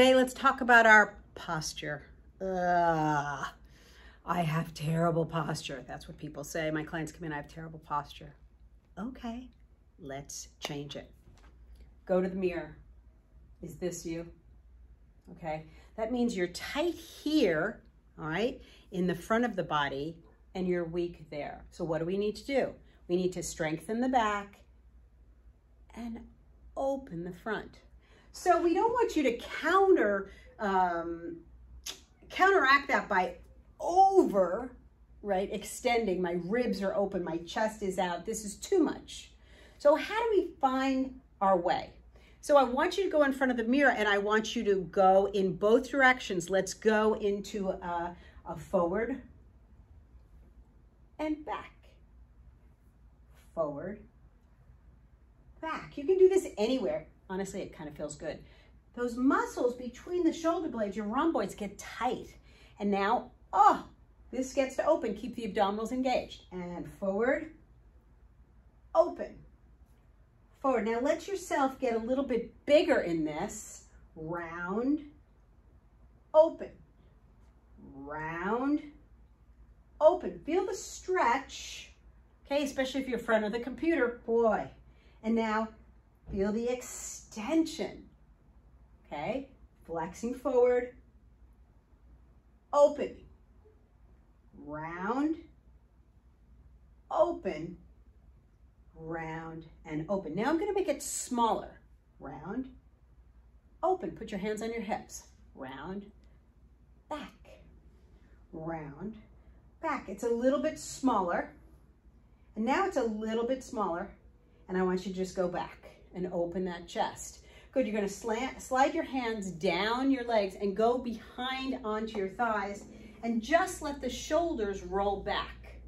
Today, let's talk about our posture. Ugh, I have terrible posture. That's what people say. My clients come in, I have terrible posture. Okay, let's change it. Go to the mirror. Is this you? Okay, that means you're tight here, all right, in the front of the body, and you're weak there. So what do we need to do? We need to strengthen the back and open the front. So we don't want you to counter, um, counteract that by over, right, extending. My ribs are open, my chest is out. This is too much. So how do we find our way? So I want you to go in front of the mirror and I want you to go in both directions. Let's go into a, a forward and back. Forward, back. You can do this anywhere. Honestly, it kind of feels good. Those muscles between the shoulder blades, your rhomboids get tight. And now, oh, this gets to open. Keep the abdominals engaged. And forward, open, forward. Now let yourself get a little bit bigger in this. Round, open, round, open. Feel the stretch, okay, especially if you're in front of the computer, boy. And now feel the extension, okay? Flexing forward, open, round, open, round, and open. Now I'm gonna make it smaller. Round, open. Put your hands on your hips. Round, back, round, back. It's a little bit smaller. And now it's a little bit smaller. And I want you to just go back and open that chest. Good, you're gonna slant, slide your hands down your legs and go behind onto your thighs and just let the shoulders roll back.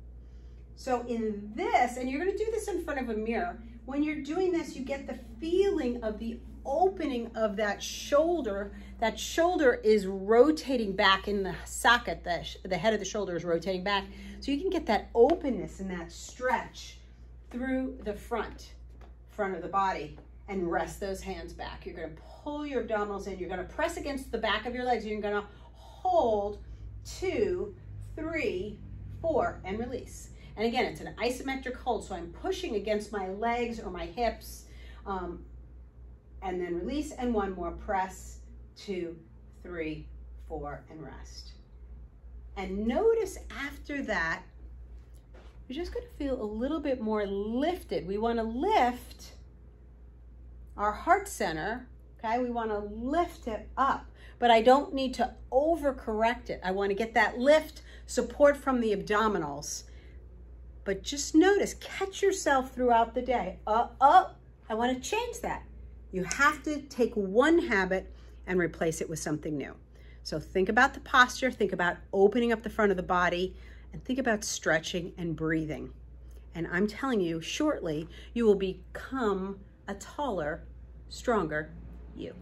So in this, and you're gonna do this in front of a mirror, when you're doing this, you get the feeling of the opening of that shoulder. That shoulder is rotating back in the socket, the, the head of the shoulder is rotating back. So you can get that openness and that stretch through the front, front of the body and rest those hands back. You're gonna pull your abdominals in. You're gonna press against the back of your legs. You're gonna hold two, three, four, and release. And again, it's an isometric hold, so I'm pushing against my legs or my hips, um, and then release, and one more, press, two, three, four, and rest. And notice after that, you're just gonna feel a little bit more lifted. We wanna lift our heart center, okay? We wanna lift it up, but I don't need to overcorrect it. I wanna get that lift, support from the abdominals, but just notice, catch yourself throughout the day. Uh, oh, I wanna change that. You have to take one habit and replace it with something new. So think about the posture, think about opening up the front of the body, and think about stretching and breathing. And I'm telling you, shortly, you will become a taller, stronger you.